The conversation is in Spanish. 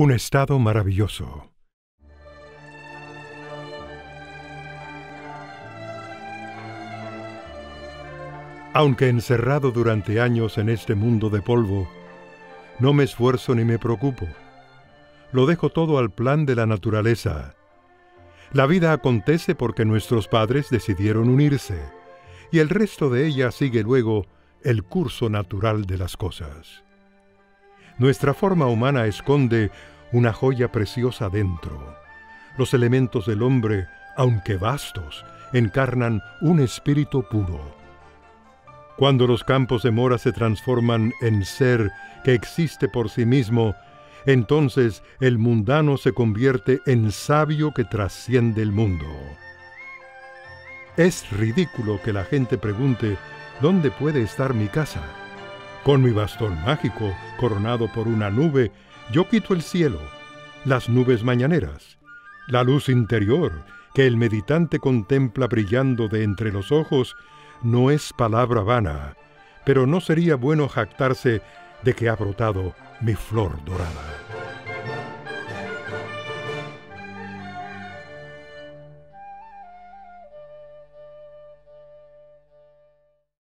Un estado maravilloso. Aunque encerrado durante años en este mundo de polvo, no me esfuerzo ni me preocupo. Lo dejo todo al plan de la naturaleza. La vida acontece porque nuestros padres decidieron unirse, y el resto de ella sigue luego el curso natural de las cosas. Nuestra forma humana esconde una joya preciosa dentro. Los elementos del hombre, aunque vastos, encarnan un espíritu puro. Cuando los campos de mora se transforman en ser que existe por sí mismo, entonces el mundano se convierte en sabio que trasciende el mundo. Es ridículo que la gente pregunte ¿dónde puede estar mi casa? Con mi bastón mágico, coronado por una nube, yo quito el cielo, las nubes mañaneras, la luz interior que el meditante contempla brillando de entre los ojos, no es palabra vana, pero no sería bueno jactarse de que ha brotado mi flor dorada.